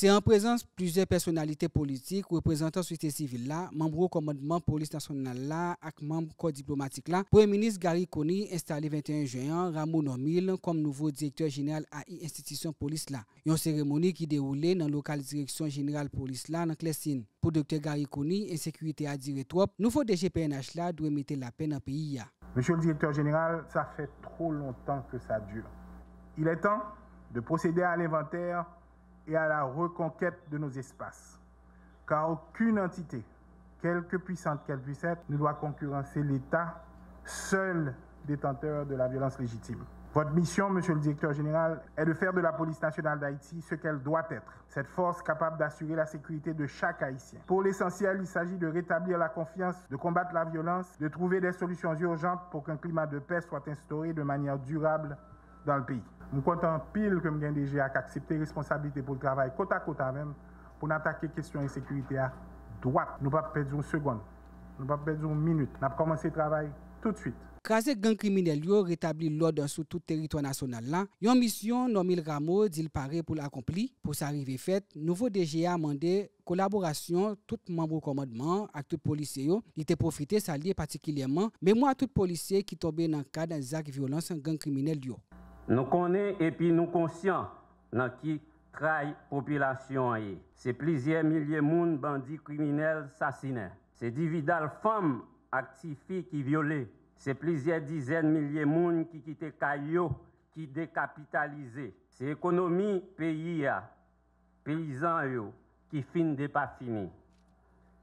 C'est en présence plusieurs personnalités politiques, représentants société civile là, membres du commandement police nationale là, et membres corps diplomatique là. Premier ministre Gary Koni installé 21 juin, Ramon Omil comme nouveau directeur général à institution police là. Une cérémonie qui déroulait dans la locale direction générale police là dans Clessine. Pour Dr Gary Koni, insécurité à dire trop, nous faut DGPNH doit mettre la peine le pays. Monsieur le directeur général, ça fait trop longtemps que ça dure. Il est temps de procéder à l'inventaire et à la reconquête de nos espaces. Car aucune entité, quelque puissante qu'elle puisse être, ne doit concurrencer l'État, seul détenteur de la violence légitime. Votre mission, monsieur le directeur général, est de faire de la police nationale d'Haïti ce qu'elle doit être, cette force capable d'assurer la sécurité de chaque Haïtien. Pour l'essentiel, il s'agit de rétablir la confiance, de combattre la violence, de trouver des solutions urgentes pour qu'un climat de paix soit instauré de manière durable dans le pays. Nous comptons pile que avons déjà accepté responsabilité pour le travail côte à côte même pour attaquer la question de sécurité à droite. Nous ne pas perdre une seconde, nous ne pas perdre une minute. Nous avons commencé le travail tout de suite. Krasé gang criminel yo rétabli l'ordre sur tout territoire national là. Yon mission Nomil Ramo dit paraît pour l'accomplir. Pour s'arriver fait, nouveau DG a demandé collaboration tout membre commandement avec tout policier yo. Il était profité s'allier particulièrement mais moi tout policier qui tombé dans le cas d'un acte violence gang criminel yo. Nou konen epi nou konsyant nan ki trai popilasyon ye. Se plizye milye moun bandi kriminel sasine. Se dividal fam aktifi ki viole. Se plizye dizen milye moun ki kite kayo ki dekapitalize. Se ekonomi peyi ya, peyizan yo, ki fin de pa fini.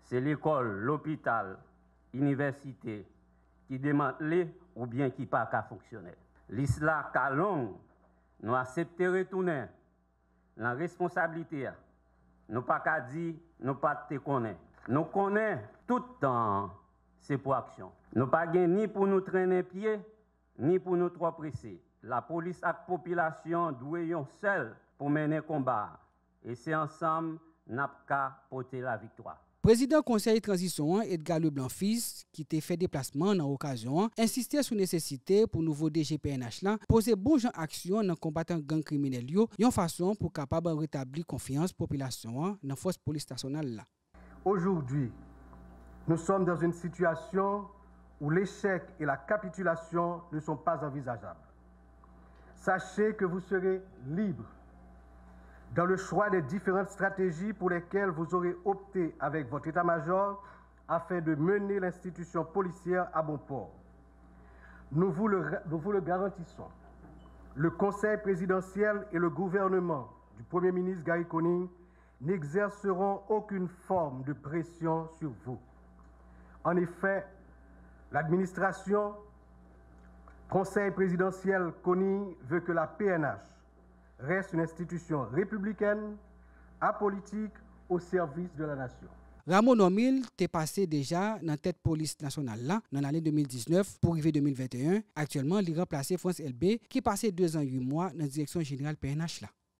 Se l'ekol, l'opital, universite, ki demantle ou bien ki pa ka fonksyonel. L'islam calong, nous acceptons retourner la responsabilité. Nous pas qu'à dire, nous pas te connaître. Nous connaissons tout le temps c'est pour action. Nous pas ni pour nous traîner pied, ni pour nous trop presser. La police et la population doivent seul pour mener combat. Et c'est ensemble n'a qu'à porter la victoire. Président Conseil Transition Edgar Leblanc-Fils, qui a fait déplacement dans l'occasion, insistait sur la nécessité pour nouveau DGPNH là poser bon genre action dans combattant gang criminel une façon pour capable rétablir confiance population dans la force police nationale là. Aujourd'hui, nous sommes dans une situation où l'échec et la capitulation ne sont pas envisageables. Sachez que vous serez libre dans le choix des différentes stratégies pour lesquelles vous aurez opté avec votre état-major afin de mener l'institution policière à bon port. Nous vous le, garantissons. Le Conseil présidentiel et le gouvernement du Premier ministre Gary Conning n'exerceront aucune forme de pression sur vous. En effet, l'administration, Conseil présidentiel CONI veut que la PNH reste une institution républicaine, apolitique, au service de la nation. Ramon Omil t'est passé déjà dans tête police nationale là, dans l'année 2019 pour arriver 2021. Actuellement, il remplacé France LB qui passé deux ans et huit mois dans la direction générale PNH là.